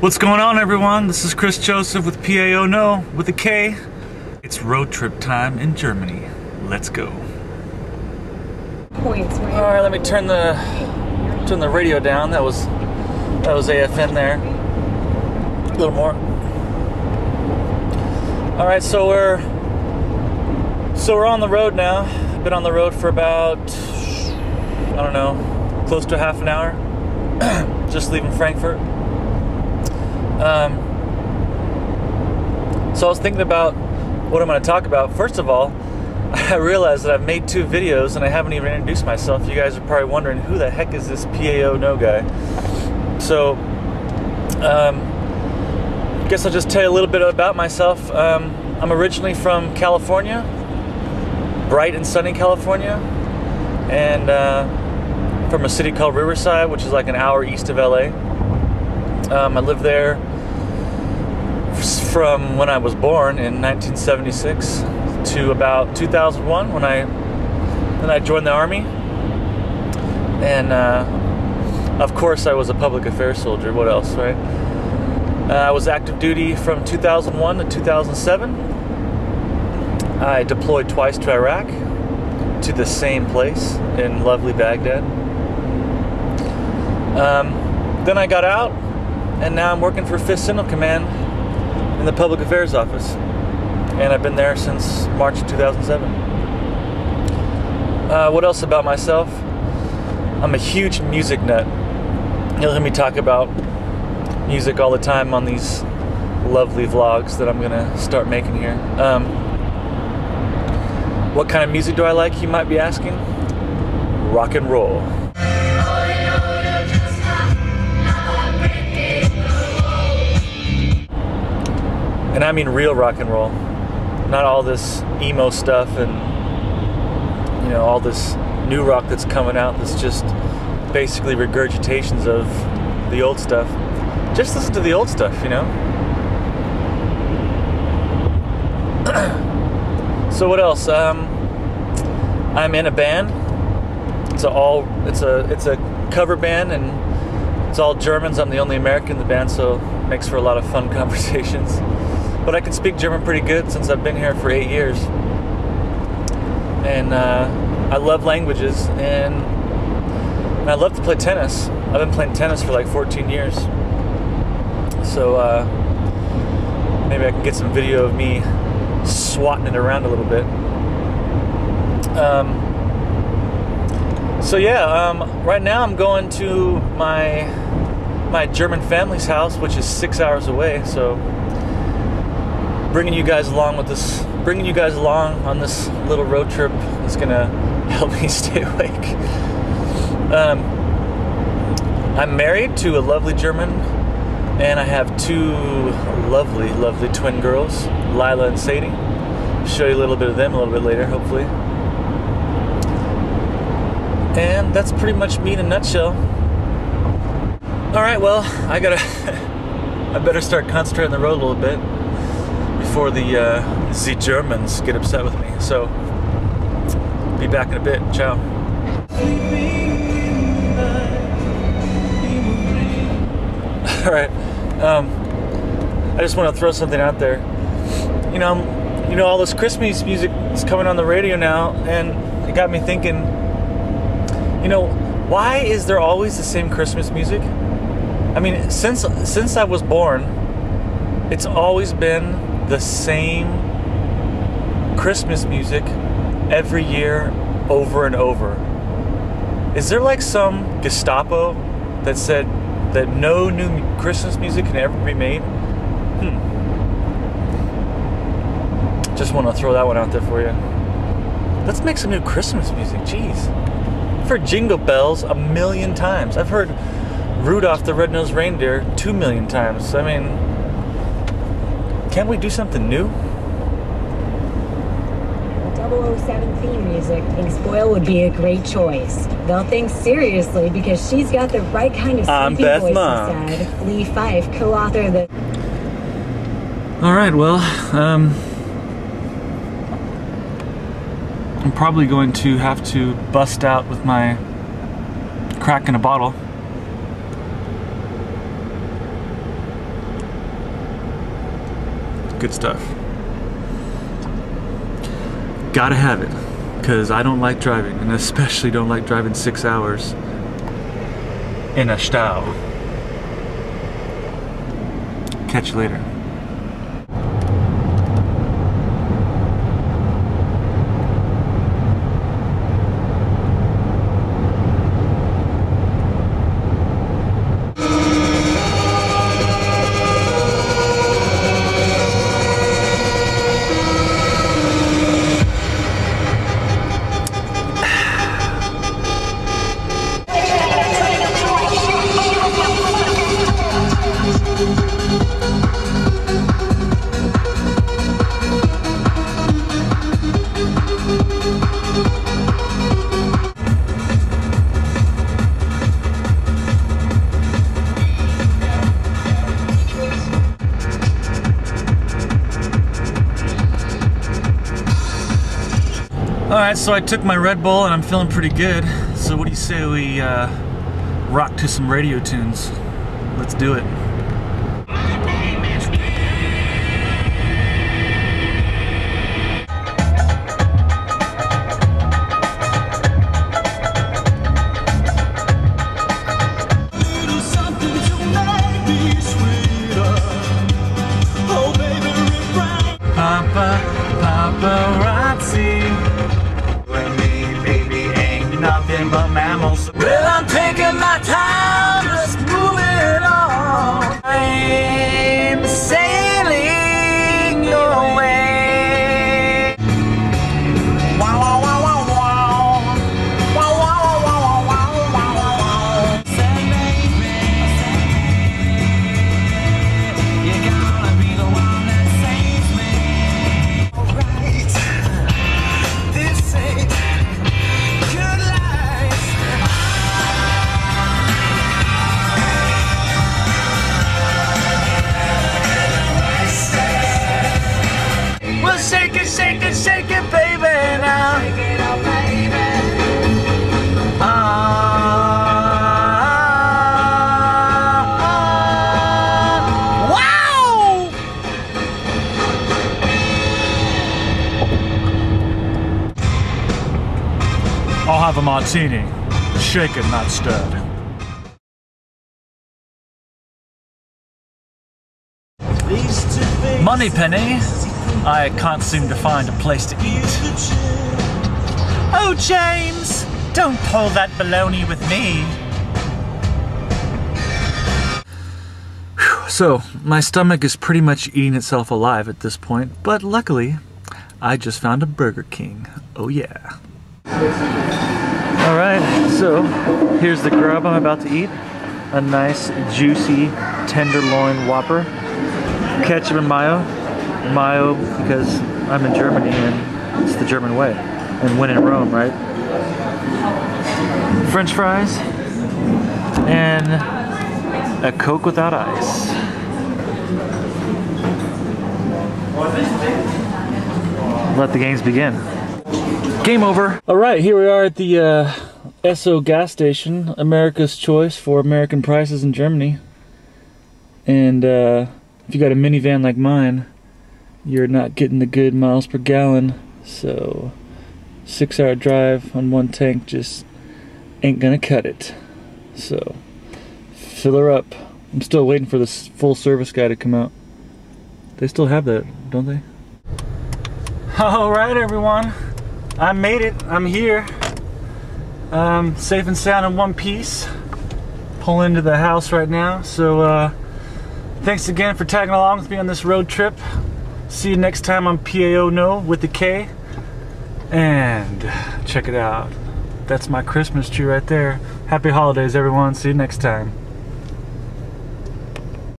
What's going on, everyone? This is Chris Joseph with PAO Know with a K. It's road trip time in Germany. Let's go. points. All right, let me turn the turn the radio down. That was that was AFN there. A little more. All right, so we're so we're on the road now. Been on the road for about I don't know, close to half an hour. Just leaving Frankfurt. Um, so I was thinking about what I'm going to talk about. First of all, I realized that I've made two videos and I haven't even introduced myself. You guys are probably wondering who the heck is this PAO Know guy. So, um, I guess I'll just tell you a little bit about myself. Um, I'm originally from California, bright and sunny California, and uh, from a city called Riverside, which is like an hour east of LA. Um, I lived there from when I was born in 1976 to about 2001 when I then I joined the army, and uh, of course I was a public affairs soldier. What else, right? Uh, I was active duty from 2001 to 2007. I deployed twice to Iraq, to the same place in lovely Baghdad. Um, then I got out, and now I'm working for 5th Signal Command in the Public Affairs Office. And I've been there since March 2007. Uh, what else about myself? I'm a huge music nut. You'll hear me talk about music all the time on these lovely vlogs that I'm gonna start making here. Um, what kind of music do I like, you might be asking? Rock and roll. And I mean real rock and roll. Not all this emo stuff and you know, all this new rock that's coming out that's just basically regurgitations of the old stuff. Just listen to the old stuff, you know? so what else? Um, I'm in a band. It's a all it's a it's a cover band and it's all Germans. I'm the only American in the band, so makes for a lot of fun conversations. But I can speak German pretty good since I've been here for eight years. And uh, I love languages and, I love to play tennis. I've been playing tennis for like 14 years. So uh, maybe I can get some video of me swatting it around a little bit. Um, so yeah, um, right now I'm going to my my German family's house, which is six hours away. So bringing you guys along with this, bringing you guys along on this little road trip is gonna help me stay awake. Um, I'm married to a lovely German, and I have two lovely, lovely twin girls, Lila and Sadie. Show you a little bit of them a little bit later, hopefully. And that's pretty much me in a nutshell. All right, well, I gotta, I better start concentrating on the road a little bit before the uh, the Germans get upset with me. So, be back in a bit. Ciao. All right. Um, I just want to throw something out there. You know, you know, all this Christmas music is coming on the radio now, and it got me thinking. You know, why is there always the same Christmas music? I mean, since since I was born, it's always been the same Christmas music every year over and over. Is there like some Gestapo that said that no new Christmas music can ever be made? Hmm. Just want to throw that one out there for you. Let's make some new Christmas music. Jeez. I've heard Jingle Bells a million times. I've heard Rudolph the Red-Nosed Reindeer two million times. I mean, can't we do something new? 007 theme music thinks Boyle would be a great choice. They'll think seriously because she's got the right kind of I'm sleepy Beth voice, he Monk. said. Lee Fife, co-author the All right, well, um, I'm probably going to have to bust out with my crack in a bottle. Good stuff. Gotta have it, because I don't like driving, and especially don't like driving six hours in a stau. Catch you later. All right, so I took my Red Bull and I'm feeling pretty good. So what do you say we uh, rock to some radio tunes? Let's do it. Little something martini. Shaken, not stirred. These two things Moneypenny. I can't seem to find a place to eat. Oh, James, don't pull that baloney with me. So, my stomach is pretty much eating itself alive at this point, but luckily, I just found a Burger King. Oh, yeah. Alright, so here's the grub I'm about to eat a nice, juicy tenderloin whopper, ketchup and mayo. Mayo because I'm in Germany and it's the German way. And when in Rome, right? French fries and a Coke without ice. Let the games begin. Game over. All right, here we are at the uh, Esso gas station, America's choice for American prices in Germany. And uh, if you got a minivan like mine, you're not getting the good miles per gallon. So, six hour drive on one tank just ain't gonna cut it. So, fill her up. I'm still waiting for this full service guy to come out. They still have that, don't they? All right, everyone. I made it. I'm here. Um, safe and sound in one piece. Pull into the house right now. So, uh, thanks again for tagging along with me on this road trip. See you next time on PAO Know with the K. And check it out. That's my Christmas tree right there. Happy holidays, everyone. See you next time.